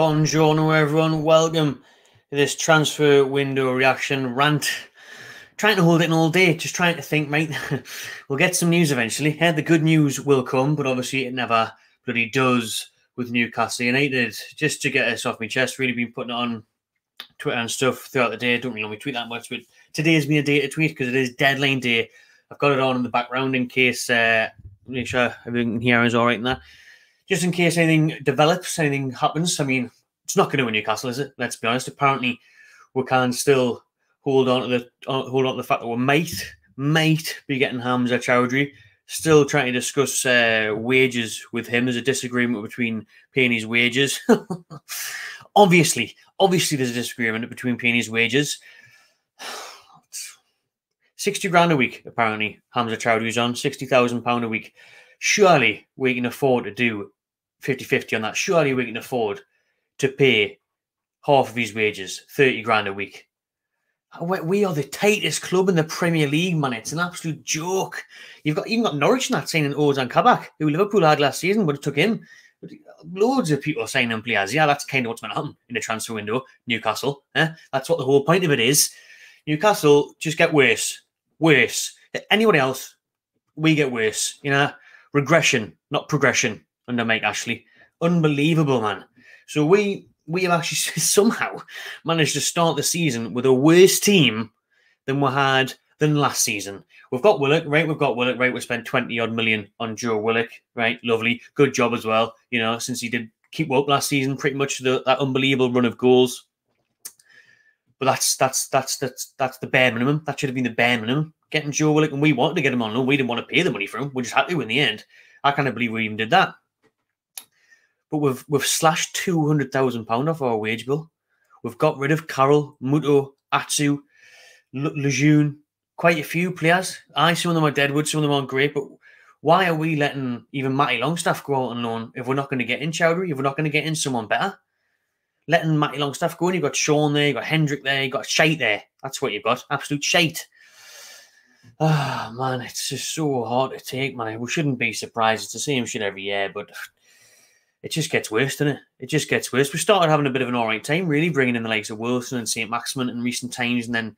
Buongiorno, everyone. Welcome to this transfer window reaction rant. Trying to hold it in all day, just trying to think, mate. we'll get some news eventually. Yeah, the good news will come, but obviously it never bloody does with Newcastle United. Just to get us off my chest, really been putting it on Twitter and stuff throughout the day. Don't really know me tweet that much, but today has been a day to tweet because it is deadline day. I've got it on in the background in case uh, make sure everything here is all right in that just in case anything develops, anything happens. I mean, it's not going to win Newcastle, is it? Let's be honest. Apparently, we can still hold on to the uh, hold on to the fact that we might might be getting Hamza Choudhury. Still trying to discuss uh, wages with him. There's a disagreement between paying his wages. obviously, obviously, there's a disagreement between paying his wages. 60 grand a week, apparently, Hamza Choudhury's on. £60,000 a week. Surely we can afford to do 50 50 on that. Surely we can afford to pay half of his wages, 30 grand a week. We are the tightest club in the Premier League, man. It's an absolute joke. You've got even got Norwich in that signing Ozan Kabak, who Liverpool had last season, but it took him. Loads of people are signing players. Yeah, that's kind of what's going to happen in the transfer window. Newcastle. Eh? That's what the whole point of it is. Newcastle just get worse. Worse. Anybody else, we get worse. You know, regression, not progression under Mike Ashley. Unbelievable, man. So we we have actually somehow managed to start the season with a worse team than we had than last season. We've got Willock, right? We've got Willock, right? We spent 20 odd million on Joe Willock, right? Lovely. Good job as well, you know, since he did keep up last season, pretty much the, that unbelievable run of goals. But that's that's that's that's that's the bare minimum. That should have been the bare minimum. Getting Joe Willock, and we wanted to get him on loan. We didn't want to pay the money for him. We just had to in the end. I can't believe we even did that but we've we've slashed two hundred thousand pound off our wage bill. We've got rid of Carroll, Muto, Atsu, Lejeune, quite a few players. I some of them are deadwood, some of them aren't great, but why are we letting even Matty Longstaff go out on loan if we're not going to get in Choudhury, if we're not going to get in someone better? Letting Matty Longstaff go and you've got Sean there, you've got Hendrick there, you've got Shite there. That's what you've got. Absolute shite. Ah, oh, man, it's just so hard to take, man. We shouldn't be surprised. It's the same shit every year, but it just gets worse, doesn't it? It just gets worse. We started having a bit of an all right time, really, bringing in the likes of Wilson and St. Maximin in recent times. And then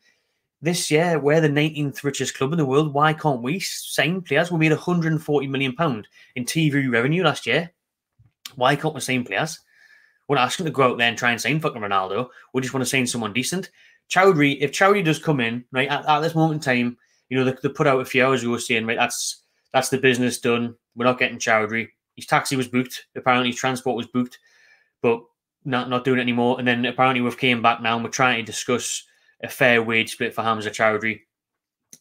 this year, we're the 19th richest club in the world. Why can't we sign players? We made 140 million pound in TV revenue last year. Why can't we sign players? We're not asking to go out there and try and sign fucking Ronaldo. We just want to sign someone decent. Choudhury, if Choudhury does come in, right, at, at this moment in time, you know, they, they put out a few hours were saying, right, that's that's the business done. We're not getting Choudhury his taxi was booked. Apparently, his transport was booked, but not not doing it anymore. And then apparently, we've came back now and we're trying to discuss a fair wage split for Hamza Choudhury.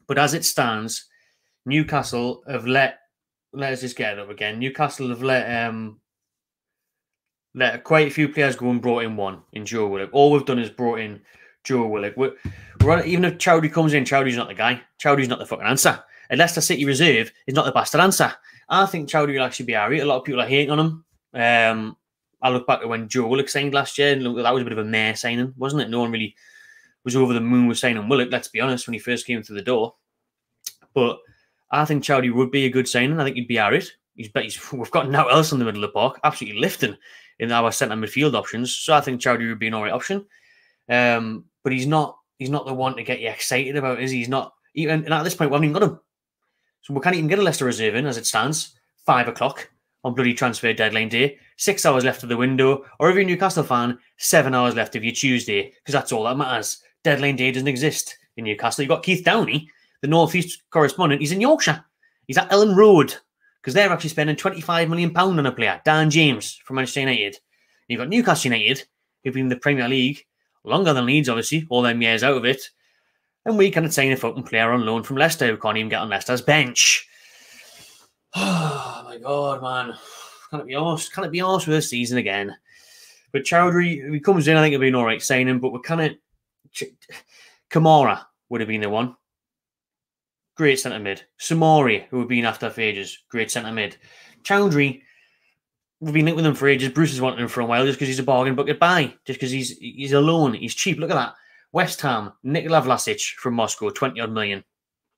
But as it stands, Newcastle have let let us just get it up again. Newcastle have let um let quite a few players go and brought in one in Joe Willock. All we've done is brought in Joe Willock. We're, we're even if Choudhury comes in, Choudhury's not the guy. Choudhury's not the fucking answer. A Leicester City reserve is not the bastard answer. I think Choudhury will actually be alright. A lot of people are hating on him. Um, I look back at when Joe Willock signed last year, and that was a bit of a mare signing, wasn't it? No one really was over the moon with signing Willock, let's be honest, when he first came through the door. But I think Choudhury would be a good signing. I think he'd be alright. He's, he's we've got now else in the middle of the park, absolutely lifting in our centre midfield options. So I think Choudhury would be an alright option. Um, but he's not he's not the one to get you excited about, is he? He's not even and at this point we haven't even got him. So we can't even get a Leicester reserve in as it stands. Five o'clock on bloody transfer deadline day. Six hours left of the window. Or if you're a Newcastle fan, seven hours left of your Tuesday, because that's all that matters. Deadline day doesn't exist in Newcastle. You've got Keith Downie, the Northeast correspondent. He's in Yorkshire. He's at Elland Road because they're actually spending £25 million on a player, Dan James from Manchester United. And you've got Newcastle United, who've been in the Premier League longer than Leeds, obviously, all them years out of it. And we can sign a fucking player on loan from Leicester who can't even get on Leicester's bench. Oh my god, man. Can it be honest? Can it be honest with this season again? But Choudhury, if he comes in, I think it'll be an alright signing, but we're kind of Kamara would have been the one. Great centre mid. Samori, who have been after for ages, great centre mid. Choudhury, we've been linked with him for ages. Bruce has wanted him for a while just because he's a bargain bucket buy, just because he's he's alone, he's cheap. Look at that. West Ham, Nikola Vlasic from Moscow, 20 odd million.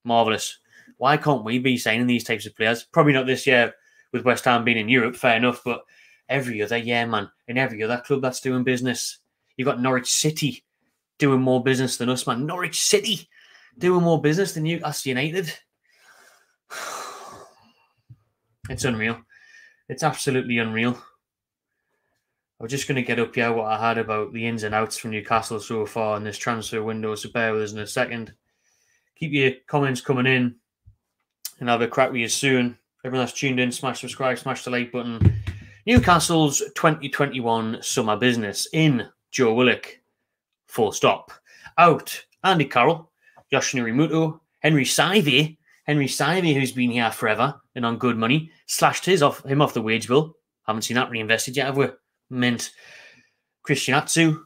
Marvellous. Why can't we be signing these types of players? Probably not this year with West Ham being in Europe, fair enough, but every other year, man, in every other club that's doing business. You've got Norwich City doing more business than us, man. Norwich City doing more business than Newcastle United. It's unreal. It's absolutely unreal. I was just going to get up here what I had about the ins and outs from Newcastle so far in this transfer window, so bear with us in a second. Keep your comments coming in, and I'll have a crack with you soon. Everyone that's tuned in, smash subscribe, smash the like button. Newcastle's 2021 summer business in Joe Willock, full stop. Out Andy Carroll, Yoshinori Muto, Henri Saivet, Henri Saivet, who's been here forever and on good money, slashed his off him off the wage bill. Haven't seen that reinvested yet, have we? Mint. Christian Atsu,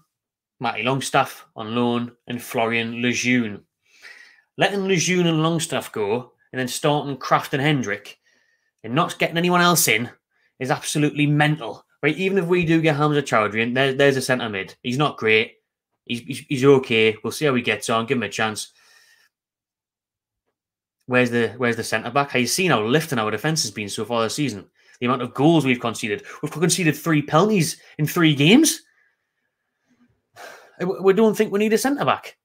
Matty Longstaff on loan, and Florian Lejeune. Letting Lejeune and Longstaff go, and then starting Krafth and Hendrick, and not getting anyone else in, is absolutely mental. Right? Even if we do get Hamza Choudhury, there, there's a centre mid. He's not great. He's, he's, he's okay. We'll see how he gets on. Give him a chance. Where's the where's the centre back? Have you seen how lifting our defence has been so far this season? The amount of goals we've conceded. We've conceded three penalties in three games. We don't think we need a centre back.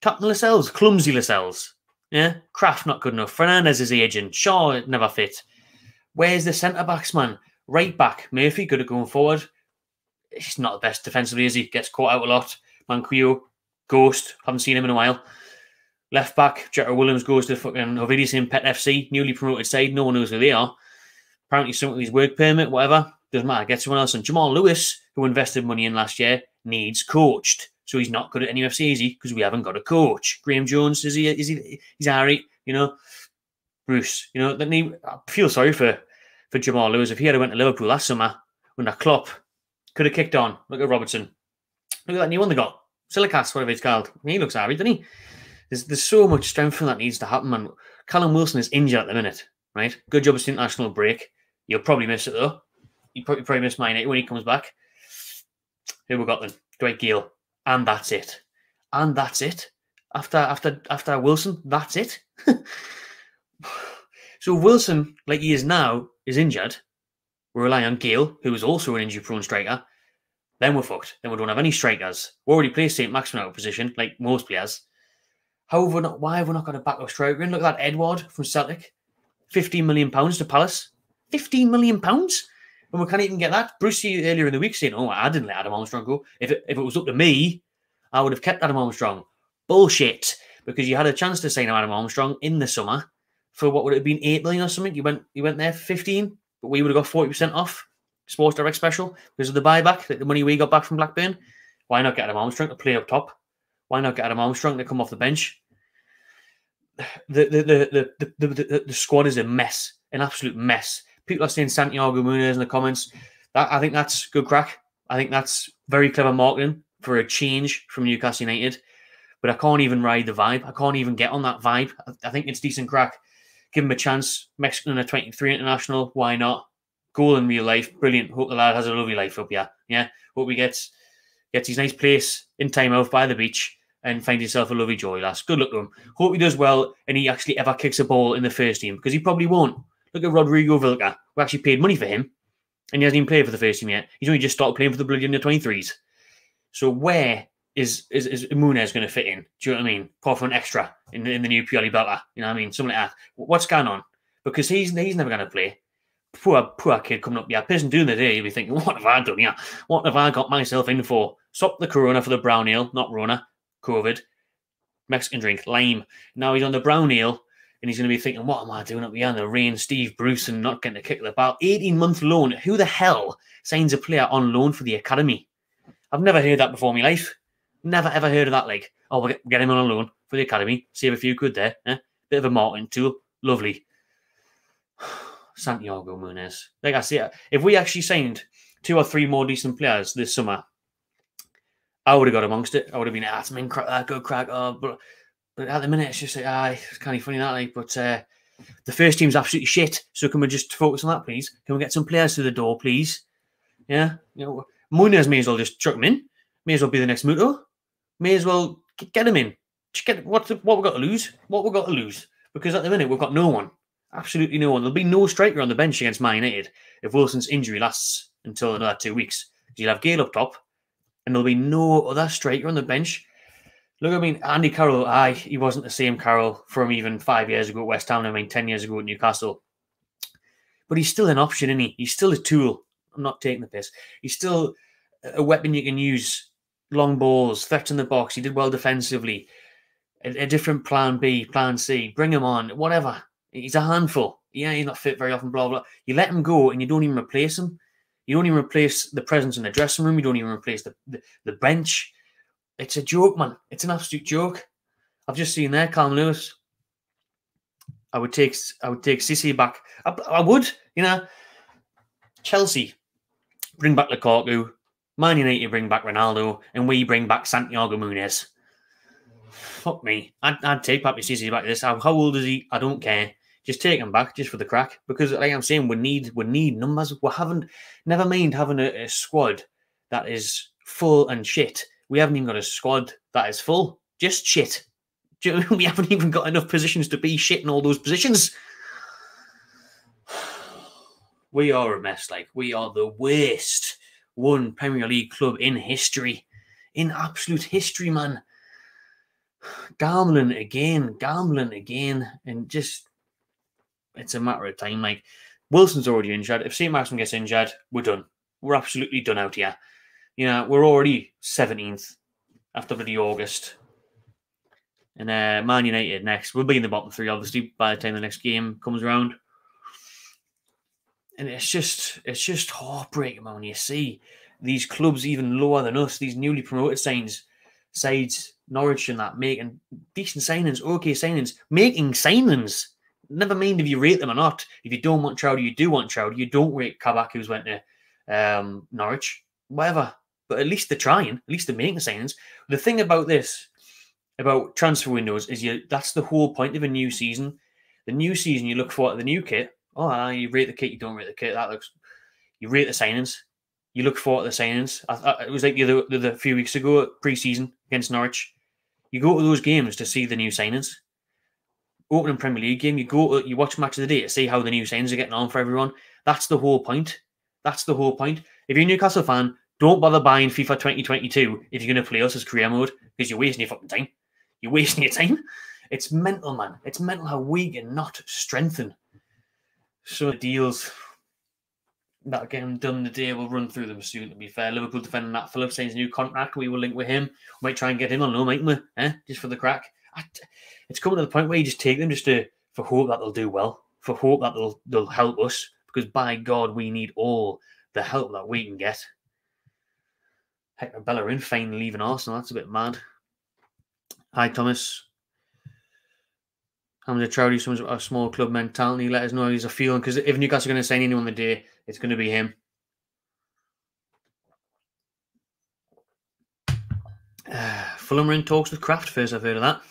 Captain Lascelles, clumsy Lascelles. Yeah, Krafth not good enough. Fernandez is aging. Shaw never fit. Where's the centre backs, man? Right back, Murphy good at going forward. He's not the best defensively, is he? Gets caught out a lot. Manquillo, ghost. Haven't seen him in a while. Left back, Jetta Williams goes to fucking Ovidius Pet FC, newly promoted side. No one knows who they are. Apparently, something with his work permit, whatever. Doesn't matter. Get someone else. And Jamal Lewis, who invested money in last year, needs coached. So he's not good at NFC, is he? Because we haven't got a coach. Graeme Jones, is he? Is he? He's Harry, you know. Bruce, you know. That need, I feel sorry for for Jamal Lewis. If he had went to Liverpool last summer under Klopp, could have kicked on. Look at Robertson. Look at that new one they got. Tsimikas, whatever it's called. He looks Harry, doesn't he? There's, there's so much strength that needs to happen, man. Callum Wilson is injured at the minute, right? Good job it's international break. You'll probably miss it though. You probably probably miss mine when he comes back. Who we got then? Dwight Gayle, and that's it. And that's it. After after after Wilson, that's it. so Wilson, like he is now, is injured. We rely on Gayle, who is also an injury-prone striker. Then we're fucked. Then we don't have any strikers. We already play St. Maximin out of position, like most players. How have we not? Why have we not got a backup striker in? Look at that Edouard from Celtic, fifteen million pounds to Palace. Fifteen million pounds, and we can't even get that. Brucey earlier in the week saying, "Oh, I didn't let Adam Armstrong go. If it, if it was up to me, I would have kept Adam Armstrong." Bullshit, because you had a chance to sign Adam Armstrong in the summer for what would have been eight million or something. You went you went there fifteen, but we would have got forty percent off Sports Direct special because of the buyback, the money we got back from Blackburn. Why not get Adam Armstrong to play up top? Why not get Adam Armstrong to come off the bench? the the the the, the, the, the squad is a mess, an absolute mess. People are saying Santiago Munez in the comments. That I think that's good crack. I think that's very clever marketing for a change from Newcastle United. But I can't even ride the vibe. I can't even get on that vibe. I, I think it's decent crack. Give him a chance. Mexican a 23 international. Why not? Goal in real life. Brilliant. Hope the lad has a lovely life up here. Yeah. Hope he gets gets his nice place in time out by the beach and find himself a lovely joy, lass. Good luck to him. Hope he does well and he actually ever kicks a ball in the first team because he probably won't. Look at Rodrigo Vilca, who actually paid money for him and he hasn't even played for the first team yet. He's only just started playing for the bloody under 23s. So where is is, is Munez going to fit in? Do you know what I mean? Apart from an extra in, in the new Pioli Belter. You know what I mean? Something like that. What's going on? Because he's he's never going to play. Poor poor kid coming up. Yeah, person doing the day, you'll be thinking, what have I done? Yeah, what have I got myself in for? Stop the Corona for the brown ale, not Rona. COVID, Mexican drink, lame. Now he's on the brown ale and he's going to be thinking, what am I doing up here in the rain? Steve Bruce and not getting to kick the ball. 18 month loan. Who the hell signs a player on loan for the academy? I've never heard that before in my life. Never ever heard of that. Like, oh, we'll get, him on a loan for the academy, save a few quid there. Eh? Bit of a Martin tool. Lovely. Santiago Munez. Like I say, if we actually signed two or three more decent players this summer, I would have got amongst it. I would have been, ah, it's that good crack. Oh, but at the minute, it's just like, ah, it's kind of funny that, like, but uh, the first team's absolutely shit. So can we just focus on that, please? Can we get some players to the door, please? Yeah, you know, Munez may as well just chuck him in. May as well be the next Muto. May as well get him in. Just get what what we've got to lose. What we've got to lose because at the minute we've got no one. Absolutely no one. There'll be no striker on the bench against Man United if Wilson's injury lasts until another two weeks. You'll have Gayle up top, and there'll be no other striker on the bench. Look, I mean, Andy Carroll, aye, he wasn't the same Carroll from even five years ago at West Ham, I mean, 10 years ago at Newcastle. But he's still an option, isn't he? He's still a tool. I'm not taking the piss. He's still a weapon you can use. Long balls, threats in the box. He did well defensively. A, a different plan B, plan C. Bring him on, whatever. He's a handful. Yeah, he's not fit very often, blah, blah. You let him go and you don't even replace him. You don't even replace the presence in the dressing room. You don't even replace the, the, the bench. It's a joke, man. It's an absolute joke. I've just seen there, Callum Lewis. I would take I would take Cisse back. I, I, would, you know. Chelsea bring back Lukaku. Man United bring back Ronaldo, and we bring back Santiago Munez. Fuck me. I'd, I'd take Papi Cisse back. This. How, how old is he? I don't care. Just take him back, just for the crack. Because, like I'm saying, we need we need numbers. We haven't. Never mind having a, a squad that is full and shit. We haven't even got a squad that is full. Just shit. We haven't even got enough positions to be shit in all those positions. We are a mess. Like we are the worst one Premier League club in history, in absolute history, man. Gambling again, gambling again, and just it's a matter of time. Like Wilson's already injured. If St. Maximin gets injured, we're done. We're absolutely done out here. You know, we're already 17th after the August. And uh, Man United next. We'll be in the bottom three, obviously, by the time the next game comes around. And it's just it's just heartbreaking man, when you see these clubs even lower than us, these newly promoted signs, sides, Norwich and that, making decent signings, okay signings, making signings. Never mind if you rate them or not. If you don't want Chowder, you do want Chowder. You don't rate Kabak, who's went to um, Norwich, whatever. But at least they're trying, at least they're making signings. The thing about this about transfer windows is you that's the whole point of a new season. The new season you look for the new kit. Oh, ah, you rate the kit, you don't rate the kit. That looks. You rate the signings. You look for the signings. I, I, it was like the other, the, the few weeks ago pre-season against Norwich. You go to those games to see the new signings. Opening Premier League game, you go to, you watch match of the day to see how the new signings are getting on for everyone. That's the whole point. That's the whole point. If you're a Newcastle fan, don't bother buying FIFA 2022 if you're going to play us as career mode because you're wasting your fucking time. You're wasting your time. It's mental, man. It's mental how we can not strengthen. So the deals that get done today, we'll run through them soon. To be fair, Liverpool defending Nat Phillips signs a new contract. We will link with him. We might try and get him on loan, mightn't we? Eh? Just for the crack. It's coming to the point where you just take them just to for hope that they'll do well, for hope that they'll they'll help us. Because by God, we need all the help that we can get. Heck, Bellerin finally leaving Arsenal. That's a bit mad. Hi, Thomas. Hamza Troudy, someone's got a small club mentality. Let us know he's feeling because if Newcastle are going to sign anyone on the day, it's going to be him. Uh, Fulham are in talks with Kraft first. I've heard of that.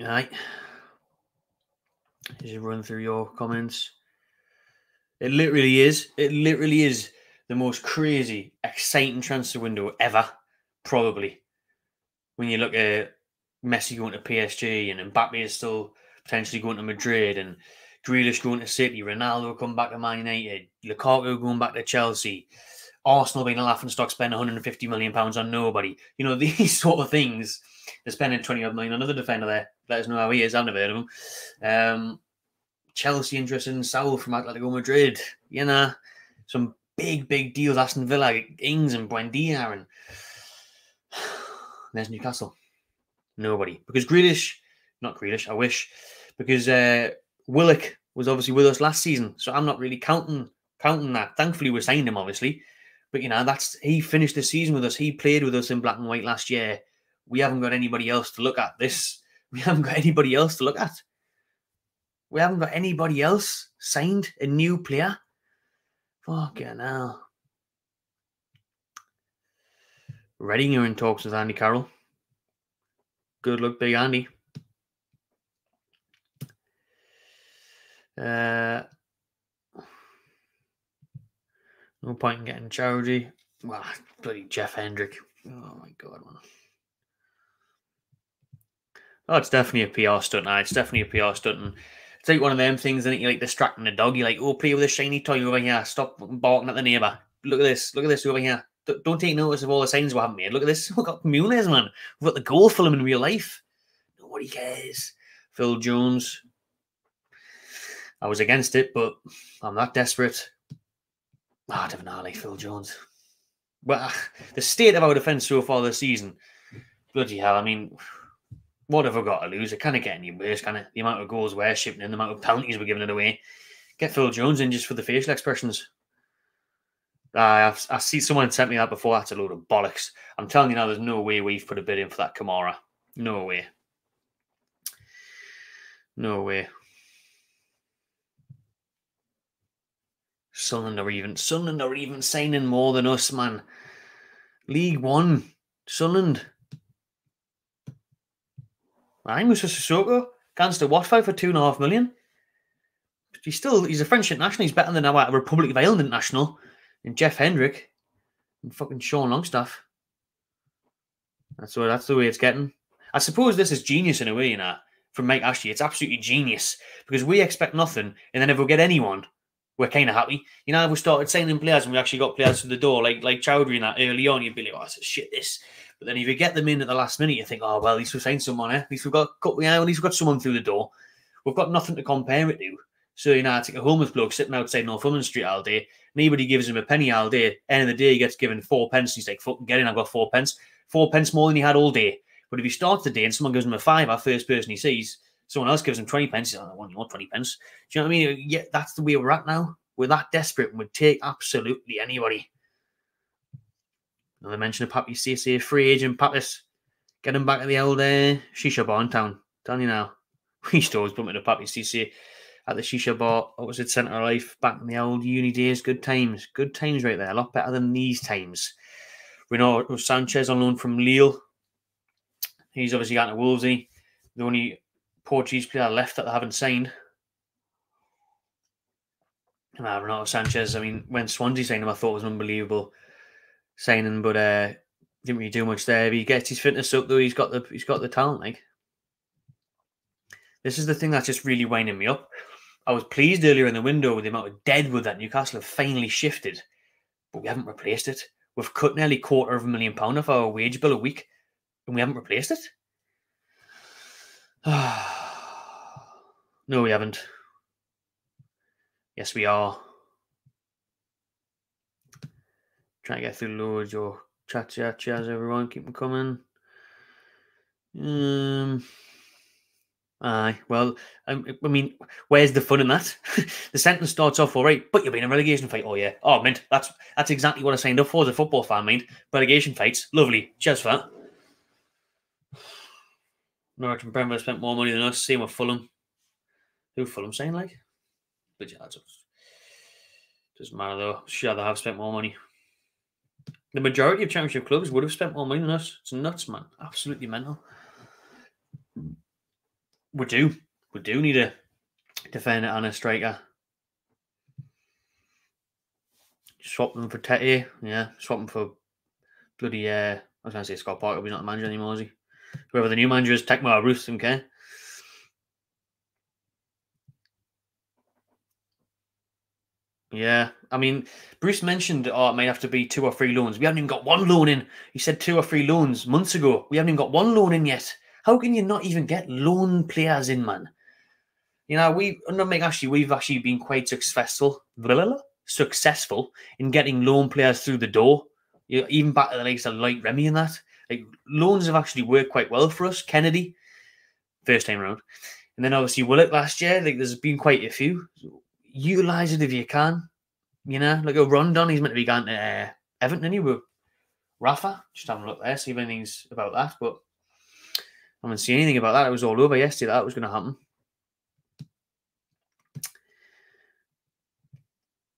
Right. Just run through your comments. It literally is. It literally is the most crazy, exciting transfer window ever probably. When you look at Messi going to PSG and Mbappe is still potentially going to Madrid and Grealish going to City, Ronaldo coming back to Man United, Lukaku going back to Chelsea, Arsenal being a laughing stock, spend 150 million pounds on nobody. You know these sort of things. They're spending 20 odd million on another defender there. Let us know how he is. I've never heard of him. Um, Chelsea interested in Saul from Atletico Madrid. You know, some big, big deals. Aston Villa, Ings and Buendia and there's Newcastle. Nobody. Because Grealish, not Grealish, I wish, because uh, Willock was obviously with us last season. So I'm not really counting counting that. Thankfully, we signed him, obviously. But, you know, that's he finished the season with us. He played with us in black and white last year. We haven't got anybody else to look at. This, we haven't got anybody else to look at. We haven't got anybody else signed, a new player. Fucking hell. Reading are in talks with Andy Carroll. Good luck, Big Andy. Uh, no point in getting charity. Well, bloody Jeff Hendrick. Oh my god, man. Oh, it's definitely a PR stunt. Nah, it's definitely a PR stunt. And Like one of them things, and you're like distracting the dog. You're like, oh, play with a shiny toy over here. Stop barking at the neighbour. Look at this. Look at this over here. don't take notice of all the signs we haven't made. Look at this. We've got Munez, man. We've got the goal film in real life. Nobody cares. Phil Jones. I was against it, but I'm not desperate. Ah, oh, Devon Ali, Phil Jones. Well, the state of our defence so far this season, bloody hell. I mean, what have I got to lose? It can't get any worse? The amount of goals we're shipping in, the amount of penalties we're giving it away. Get Phil Jones in just for the facial expressions. Uh, I've, I see someone sent me that before. That's a load of bollocks. I'm telling you now, there's no way we've put a bid in for that Kamara. No way. No way. Sunderland are even Sunderland are even signing more than us, man. League One, Sunderland. I think Moussa Sissoko against a Watford for two and a half million. He's still he's a French international. He's better than our Republic of Ireland international and Jeff Hendrick and fucking Sean Longstaff. That's what that's the way it's getting. I suppose this is genius in a way, you know, from Mike Ashley. It's absolutely genius because we expect nothing, and then if we get anyone, we're kind of happy. You know, if we started signing players and we actually got players through the door, like like Choudhury and that early on, you'd be like, oh, shit this. But then if you get them in at the last minute, you think, oh, well, at least we've signed someone, eh? At least we've got, yeah, at least we've got someone through the door. We've got nothing to compare it to. So, you know, I take a homeless bloke sitting outside Northumberland Street all day. Nobody gives him a penny all day. End of the day, he gets given four pence. He's like, fucking get in, I've got four pence. Four pence more than he had all day. But if he starts the day and someone gives him a five, our first person he sees, someone else gives him 20 pence, he's like, I want your 20 pence. Do you know what I mean? Yeah, that's the way we're at now. We're that desperate and would take absolutely anybody. Another mention of Papi Cisse, free agent Papis. Get him back at the old uh, shisha bar in town. Telling you now. We used to always bump into Papi Cisse at the shisha bar, opposite Centre Life, back in the old uni days. Good times. Good times right there. A lot better than these times. Renato Sanches on loan from Lille. He's obviously got to Wolsey. The only Portuguese player left that they haven't signed. Uh, Renato Sanches, I mean, when Swansea signed him, I thought it was unbelievable signing, but uh, didn't really do much there. He gets his fitness up, though, he's got the he's got the talent. Like this is the thing that's just really winding me up. I was pleased earlier in the window with the amount of deadwood that Newcastle have finally shifted, but we haven't replaced it. We've cut nearly quarter of a million pound off our wage bill a week, and we haven't replaced it. no, we haven't. Yes, we are. Trying to get through loads your chat, chat, chats, everyone. Keep them coming. Um, Aye, well, um, I mean, where's the fun in that? the sentence starts off all right, but you'll be in a relegation fight. Oh yeah, oh mint, that's that's exactly what I signed up for as a football fan. Mind relegation fights, lovely. Cheers for that. Norwich and Brentford spent more money than us. Same with Fulham. Who Fulham saying like? But yeah, that's doesn't matter though. Sure, they have spent more money. The majority of championship clubs would have spent more money than us. It's nuts, man. Absolutely mental we do. We do need a defender and a striker. Swap them for Tete, yeah. Swap them for bloody. Uh, I was going to say Scott Parker, but he's not the manager anymore, is he? Whoever the new manager is, Tekmar Ruth, okay. Yeah, I mean, Bruce mentioned oh, it might have to be two or three loans. We haven't even got one loan in. He said two or three loans months ago. We haven't even got one loan in yet. How can you not even get loan players in, man? You know, we under Mike Ashley, we've actually been quite successful, blah, blah, blah, successful in getting loan players through the door. You know, even back to the likes of Light Remy and that. Like loans have actually worked quite well for us. Kennedy, first time around, and then obviously Willock last year. Like there's been quite a few. Utilize it if you can. You know, like a Rondon, he's meant to be going to uh, Everton, and he with Rafa. Just having a look there, see if anything's about that. But I haven't seen anything about that. It was all over yesterday that was going to happen.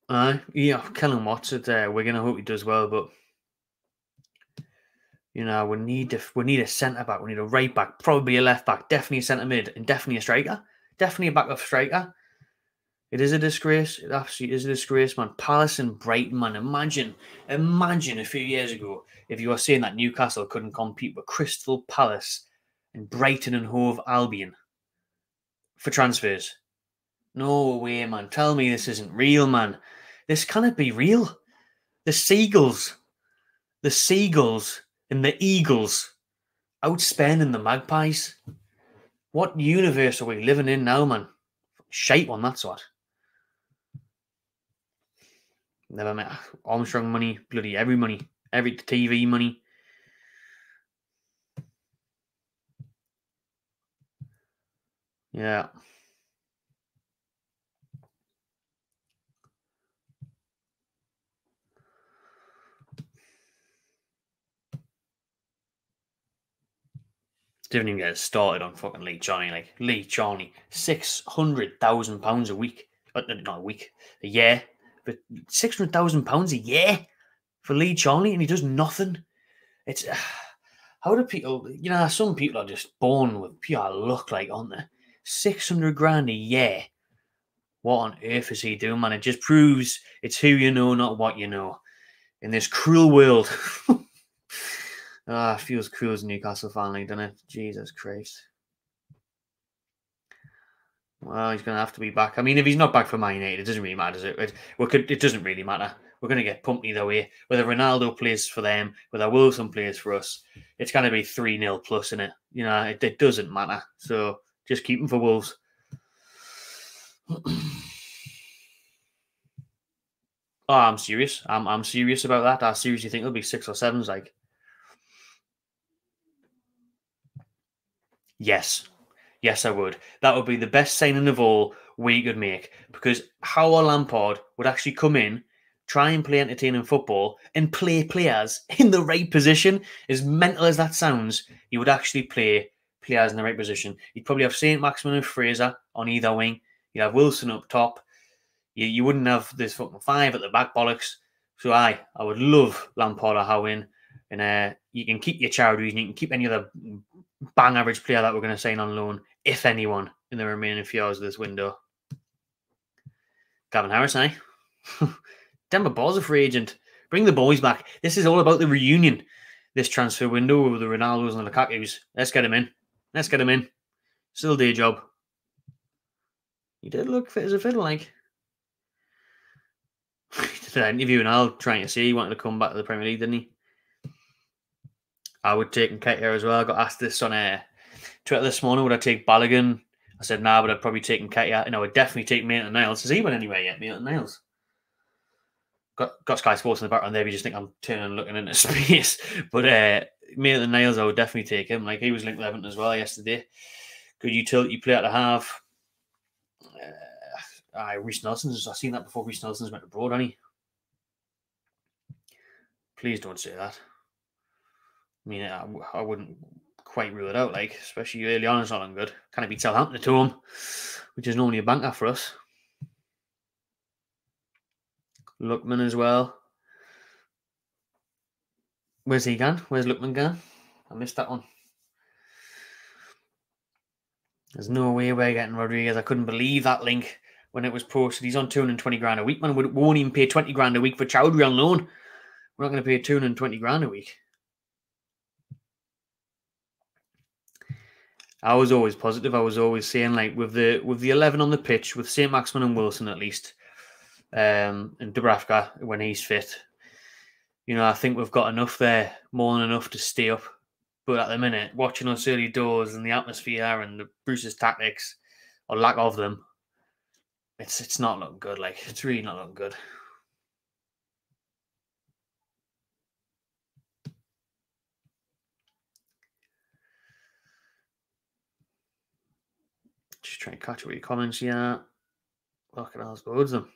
Uh, yeah, Kellen Watts at uh, Wigan. I hope he does well, but you know we need to, we need a centre back. We need a right back, probably a left back, definitely a centre mid, and definitely a striker. Definitely a backup striker. It is a disgrace. It absolutely is a disgrace, man. Palace and Brighton, man. Imagine, imagine a few years ago if you were saying that Newcastle couldn't compete with Crystal Palace and Brighton and Hove Albion for transfers. No way, man. Tell me this isn't real, man. This cannot be real. The seagulls, the seagulls and the eagles outspending the magpies. What universe are we living in now, man? Shite one, that's what. Never met Armstrong money, bloody every money, every TV money. Yeah. Didn't even get started on fucking Lee Charnley. Like Lee Charnley, six hundred thousand pounds a week, uh, not a week, a year, but six hundred thousand pounds a year for Lee Charnley, and he does nothing. It's how do people? You know, some people are just born with pure luck, like aren't they? Six hundred grand a year. What on earth is he doing, man? It just proves it's who you know, not what you know. In this cruel world. Ah, feels cruel as Newcastle finally done it. Jesus Christ. Well, he's going to have to be back. I mean, if he's not back for Man United, it doesn't really matter, does it? It, could, it doesn't really matter. We're going to get pumped either way. Whether Ronaldo plays for them, whether Wilson plays for us, it's going to be 3 0 plus in it. You know, it, it doesn't matter. So just keep him for Wolves. oh, I'm serious. I'm, I'm serious about that. I seriously think it'll be six or sevens. Like, Yes. Yes, I would. That would be the best signing of all we could make because how a Lampard would actually come in, try and play entertaining football, and play players in the right position. As mental as that sounds, he would actually play players in the right position. He'd probably have Saint Maximin and Fraser on either wing. You'd have Wilson up top. You, you wouldn't have this fucking five at the back bollocks. So I, I would love Lampard or Howe in. And uh, you can keep your Choudhury and you can keep any other bang average player that we're going to sign on loan, if anyone, in the remaining few hours of this window. Gavin Harris, eh? Denver Ball's a free agent. Bring the boys back. This is all about the reunion. This transfer window with the Ronaldos and the Lukaku's. Let's get him in. Let's get him in. Still day job. He did look fit as a fiddle, like. did an interview and I'll trying to see he wanted to come back to the Premier League, didn't he? I would take Nketiah as well. I got asked this on air uh, Twitter this morning. Would I take Balogun? I said nah, but I'd probably take Nketiah. And I would definitely take Maitland Niles. Has he went anywhere yet, Maitland Niles? Got, got Sky Sports in the background there. You just think I'm turning and looking into space. But uh, Maitland Niles, I would definitely take him. Like he was linked with Everton as well yesterday. Good utility player to have. Uh, aye, Reiss Nelson's. I've seen that before. Reiss Nelson's went abroad, hasn't he? Please don't say that. I mean, I, I wouldn't quite rule it out, like, especially early on, it's not looking good. Kind of beat Southampton to home, which is normally a banker for us. Lookman as well. Where's he gone? Where's Lookman gone? I missed that one. There's no way we're getting Rodriguez. I couldn't believe that link when it was posted. He's on 220 grand a week, man. We won't even pay 20 grand a week for Choudhury on loan. We're not going to pay 220 grand a week. I was always positive. I was always saying like with the with the eleven on the pitch with Saint Maximin and Wilson at least, um, and Dubravka when he's fit. You know, I think we've got enough there, more than enough to stay up. But at the minute, watching us early doors and the atmosphere and the Bruce's tactics, or lack of them, it's it's not looking good. Like it's really not looking good. Trying to catch up your comments. Yeah. Look at those loads of them.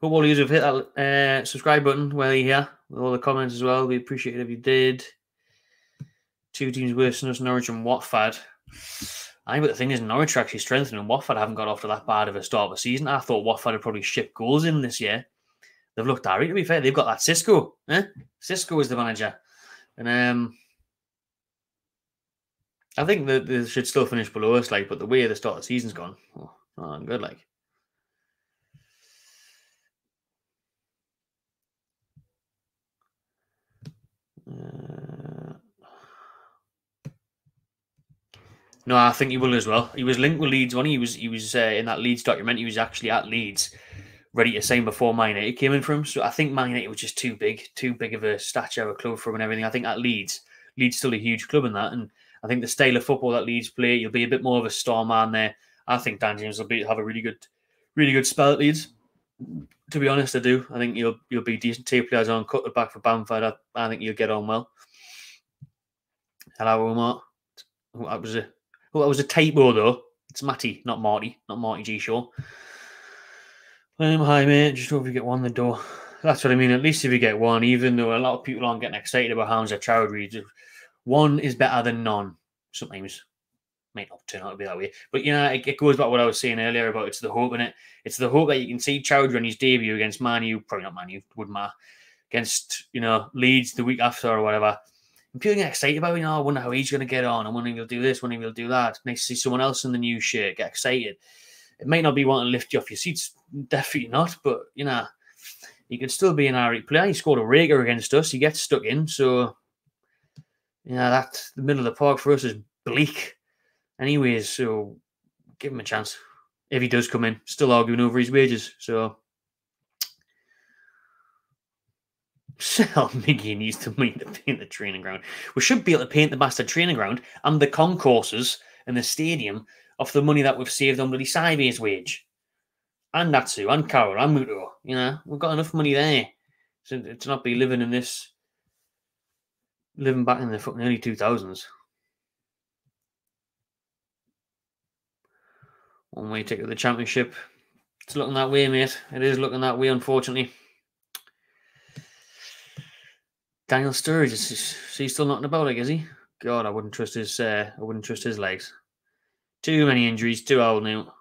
But what you have hit that uh, subscribe button while you're here with all the comments as well. We appreciate it if you did. Two teams worse than us, Norwich and Watford. I think but the thing is, Norwich are actually strengthening. Watford haven't got off to that bad of a start of the season. I thought Watford would probably ship goals in this year. They've looked alright, to be fair. They've got that Xisco. Eh? Xisco is the manager. And um, I think that they should still finish below us, like, but the way the start of the season's gone, oh, not good, like. Uh, No, I think he will as well. He was linked with Leeds when he was he was uh, in that Leeds document. He was actually at Leeds, ready to sign before Man United came in for him. So I think Man United was just too big, too big of a stature a club for him and everything. I think at Leeds, Leeds still a huge club in that, and I think the style of football that Leeds play, you'll be a bit more of a star man there. I think Dan James will be have a really good, really good spell at Leeds. To be honest, I do. I think you'll you'll be decent team players on, cut the back for Bamford. I, I think you'll get on well. Hello, Omar. That was a well, that was a typo though. It's Matty, not Marty, not Marty G Shaw. Um, hi mate, just hope you get one the door. That's what I mean. At least if you get one, even though a lot of people aren't getting excited about Hamza Choudhury, one is better than none. Sometimes might not turn out to be that way, but you know, it, it goes back to what I was saying earlier about it's the hope in it. It's the hope that you can see Choudhury on his debut against Manu, probably not Manu, wouldn't matter, against you know Leeds the week after or whatever I'm feeling excited about, you know, I wonder how he's going to get on. I wonder if he'll do this, wonder if he'll do that. Nice to see someone else in the new shirt, get excited. It may not be wanting to lift you off your seats, definitely not, but, you know, he could still be an alright player. He scored a rager against us. He gets stuck in, so, you know, that the middle of the park for us is bleak. Anyways, so give him a chance. If he does come in, still arguing over his wages, so Sell Miggy needs to meet to paint the training ground. We should be able to paint the bastard training ground and the concourses and the stadium off the money that we've saved on bloody Saivet's wage. And Atsu and Carroll and Muto. You know, we've got enough money there to, to not be living in this living back in the fucking early two thousands. One way ticket to the championship. It's looking that way, mate. It is looking that way, unfortunately. Daniel Sturridge is, is he still knocking about like is he? God, I wouldn't trust his uh, I wouldn't trust his legs. Too many injuries, too old now.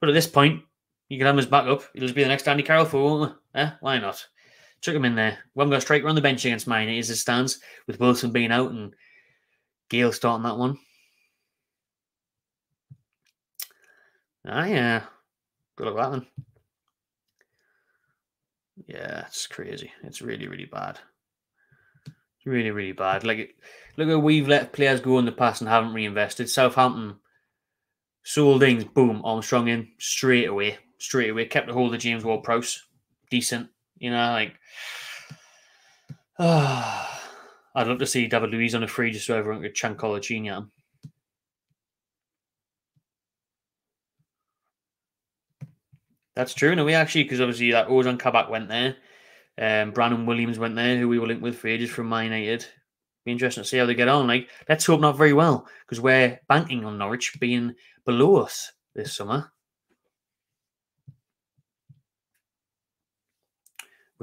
But at this point, you can have him as backup. He'll just be the next Andy Carroll for, won't we? Eh? Why not? Chuck him in there. We haven't got a striker on the bench against mine. It is his stands with Wilson being out and Gayle starting that one. Ah, yeah. Good luck with that one. Yeah, it's crazy. It's really, really bad really, really bad. Like, look at we've let players go in the past and haven't reinvested. Southampton sold things, boom, Armstrong in straight away, straight away. Kept a hold of James Ward-Prowse, decent. You know, like, uh, I'd love to see David Luiz on a free just so everyone could him. That's true. No, we actually, because obviously that Ozan Kabak went there. Um, Brandon Williams went there, who we were linked with for ages from Man United. Be interesting to see how they get on. Like, let's hope not very well, because we're banking on Norwich being below us this summer.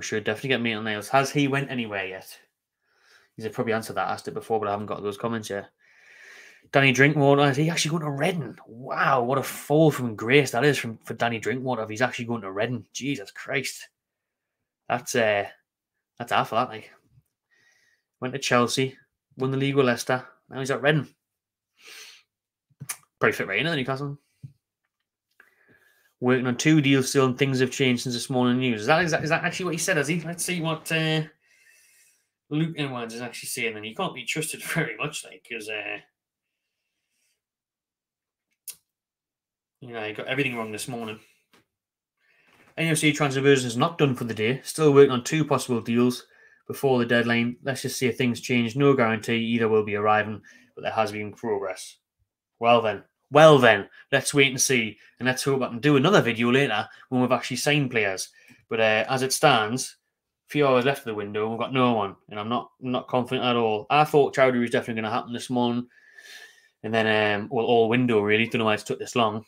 We should definitely get Maitland Niles. Has he went anywhere yet? He's probably answered that. Asked it before, but I haven't got those comments yet. Danny Drinkwater, is he actually going to Reading? Wow, what a fall from grace that is from for Danny Drinkwater if he's actually going to Reading. Jesus Christ. That's uh, that's half of that. Like, went to Chelsea, won the league with Leicester. Now he's at Reading. Pretty fit right in Newcastle. Working on two deals still, and things have changed since this morning news. Is that, is that, is that actually what he said? Has he? Let's see what uh, Luke Edwards is actually saying. And he can't be trusted very much, like, because uh, you know, he got everything wrong this morning. NFC transfers is not done for the day. Still working on two possible deals before the deadline. Let's just see if things change. No guarantee either will be arriving, but there has been progress. Well then, well then, let's wait and see, and let's hope I can do another video later when we've actually signed players. But uh, as it stands, a few hours left of the window, we've got no one, and I'm not not confident at all. I thought Choudhury was definitely going to happen this morning, and then um, well, all window really. Don't know why it took this long,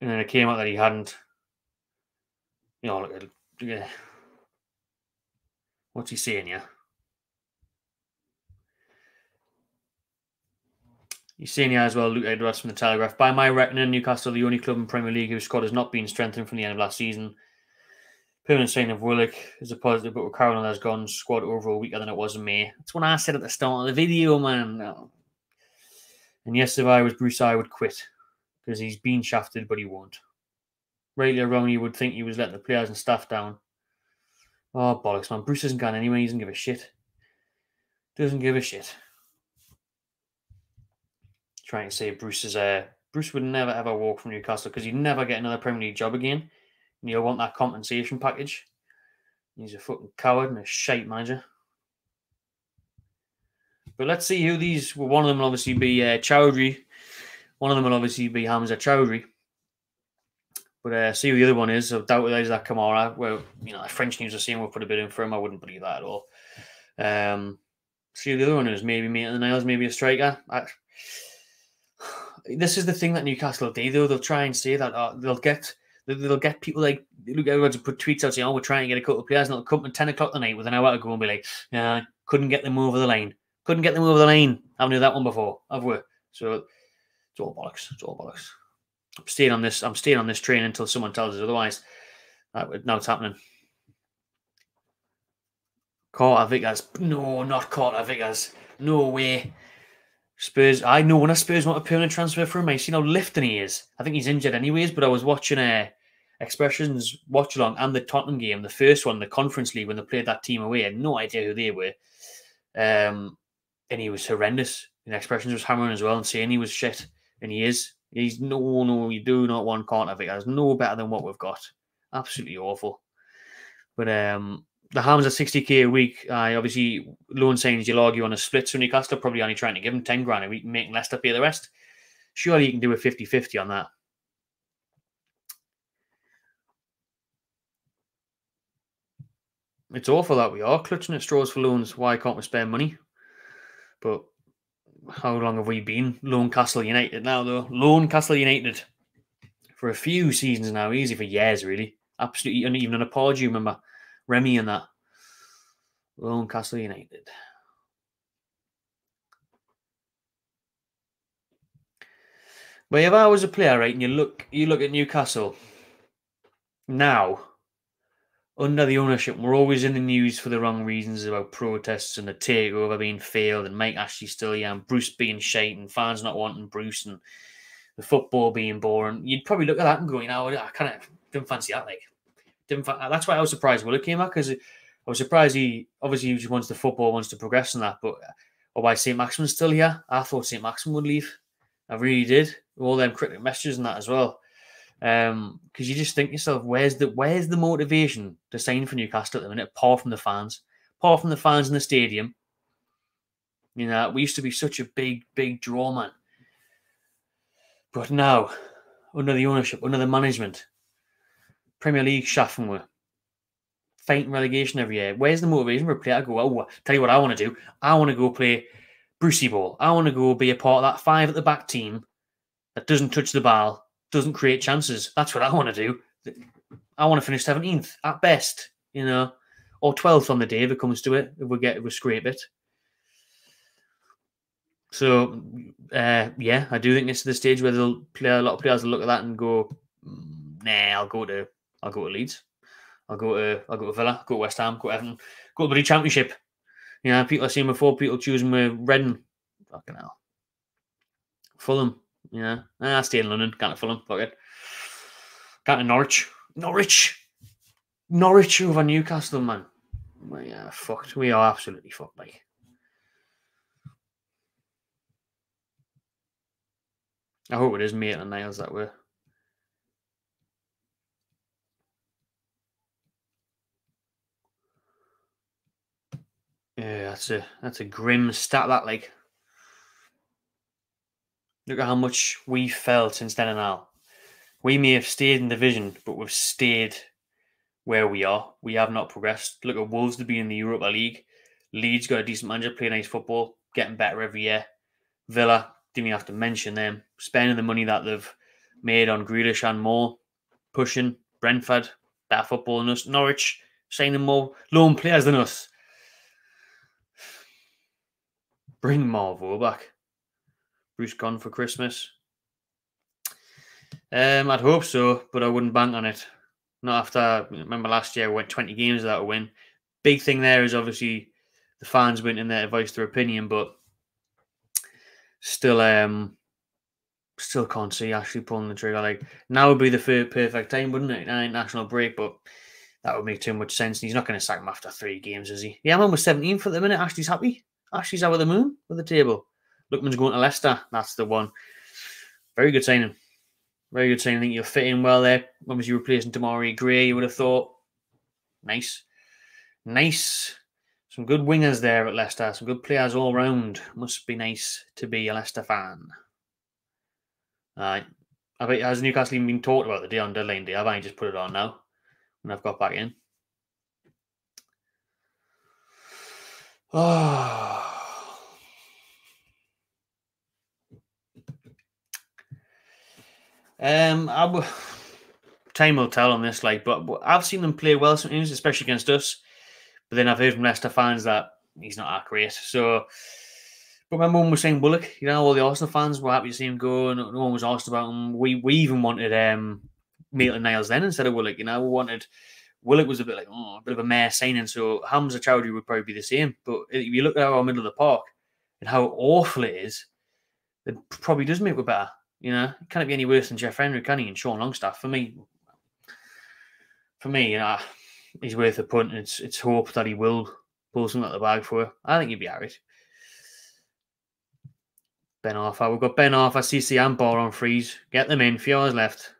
and then it came out that he hadn't. You know, look, yeah. What's he saying here? He's saying here as well, Luke Edwards from the Telegraph. By my reckoning, Newcastle, the only club in Premier League whose squad has not been strengthened from the end of last season. Permanent signing of Willock is a positive, but with Carolina has gone squad overall weaker than it was in May. That's what I said at the start of the video, man. And yes, if I was Bruce, I would quit because he's been shafted, but he won't rightly or wrong, you would think he was letting the players and staff down. Oh, bollocks, man. Bruce isn't gone anyway. He doesn't give a shit. Doesn't give a shit. Trying to say Bruce is Bruce would never ever walk from Newcastle because he'd never get another Premier League job again. And you'll want that compensation package. He's a fucking coward and a shite manager. But let's see who these. Well, one of them will obviously be uh, Choudhury. One of them will obviously be Hamza Choudhury. But uh, see who the other one is. I doubt there's that Kamara. Well, you know, French news are saying we'll put a bid in for him. I wouldn't believe that at all. Um, see who the other one is. Maybe Maitland Niles. Maybe a striker. I, this is the thing that Newcastle do, though. They'll try and say that uh, they'll get they'll get people like look everyone's put tweets out saying, "Oh, we're trying to get a couple of players," and they'll come at ten o'clock the night with an hour to go and be like, "Yeah, couldn't get them over the line. Couldn't get them over the line. Haven't done that one before, have we?" So it's all bollocks. It's all bollocks. I'm staying on this. I'm staying on this train until someone tells us otherwise. That now it's happening. Carter Vickers. No, not caught Carter Vickers. No way. Spurs. I know when a Spurs want a permanent transfer for him. I see how lifting he is. I think he's injured anyways. But I was watching a uh, expressions watch along and the Tottenham game, the first one, the Conference League when they played that team away. I had no idea who they were. Um, and he was horrendous. And expressions was hammering as well and saying he was shit, and he is. He's no, no, you do not want Carter Vickers. No better than what we've got. Absolutely awful. But um, the Hams at 60k a week. I uh, obviously loan signings you'll argue on a split. So Newcastle probably only trying to give him 10 grand a week, making Leicester pay the rest. Surely you can do a 50 50 on that. It's awful that we are clutching at straws for loans. Why can't we spend money? But how long have we been Loan Castle United now, though? Loan Castle United for a few seasons now, easy for years, really. Absolutely, and even an apology. Remember Remy and that. Loan Castle United. But if I was a player, right, and you look, you look at Newcastle now under the ownership, we're always in the news for the wrong reasons about protests and the takeover being failed and Mike Ashley still yeah, and Bruce being shite and fans not wanting Bruce and the football being boring. You'd probably look at that and go, you know, I kind of didn't fancy that. Like, didn't. That's why I was surprised Willock came out because I was surprised he obviously he wants the football wants to progress in that, but or why St. Maximin's still here. I thought St. Maximin would leave. I really did. All them critic messages and that as well. Um, because you just think yourself, where's the where's the motivation to sign for Newcastle at the minute, apart from the fans, apart from the fans in the stadium. You know, we used to be such a big, big draw, man. But now, under the ownership, under the management, Premier League shuffling with fighting relegation every year. Where's the motivation for a player to go, oh, tell you what I want to do? I want to go play Brucey ball. I want to go be a part of that five at the back team that doesn't touch the ball doesn't create chances. That's what I want to do. I want to finish 17th at best, you know, or 12th on the day if it comes to it, if we get if we scrape it. So, uh, yeah, I do think it's the stage where they'll play a lot of players will look at that and go, mm, nah, I'll go to I'll go to Leeds. I'll go to I'll go to Villa, go to West Ham, go to Everton, go to the championship. You know, people are seeing before people choosing with Reading. Fucking hell. Fulham. Yeah, ah, stay in London. Can't Fulham. Fuck it. Can't Norwich. Norwich. Norwich over Newcastle, man. Well, yeah, fucked. We are absolutely fucked, like. I hope it is Maitland Niles that way. Yeah, that's a that's a grim stat. That like Look at how much we fell since then and now. We may have stayed in division, but we've stayed where we are. We have not progressed. Look at Wolves to be in the Europa League. Leeds got a decent manager, playing nice football, getting better every year. Villa, didn't even have to mention them. Spending the money that they've made on Grealish and more, pushing Brentford, better football than us. Norwich, signing more loan players than us. Bring Marvel back. Bruce gone for Christmas? Um, I'd hope so, but I wouldn't bank on it. Not after. Remember last year, we went 20 games without a win. Big thing there is obviously the fans went in there to their opinion, but still, um, still can't see actually pulling the trigger. Like now would be the perfect time, wouldn't it? National break, but that would make too much sense. And He's not going to sack him after three games, is he? Yeah, I'm almost 17 for the minute. Ashley's happy. Ashley's out of the moon with the table. Lookman's going to Leicester. That's the one. Very good signing. Very good signing. I think you'll fit in well there. Obviously, replacing Demarai Gray, you would have thought. Nice. Nice. Some good wingers there at Leicester. Some good players all round. Must be nice to be a Leicester fan. Right. I bet has Newcastle even been talked about the day on deadline day? I've only just put it on now when I've got back in. Oh. Um, I w- time will tell on this, like, but I've seen them play well sometimes, especially against us. But then I've heard from Leicester fans that he's not that great. So, but when we were saying Willock, you know, all the Arsenal fans were happy to see him go, and no one was asked about him. We we even wanted um Maitland Niles then instead of Willock. You know, we wanted Willock was a bit like oh, a bit of a mare signing. So Hamza Choudhury would probably be the same. But if you look at our middle of the park and how awful it is, it probably does make it better. You know, it can't be any worse than Jeff Hendrick, can he? And Sean Longstaff. For me, for me, you know, he's worth a punt. It's it's hope that he will pull something out of the bag for her. I think he'd be alright. Ben Arfa. We've got Ben Arfa, Cissé, and Ba on freeze. Get them in. Few hours left.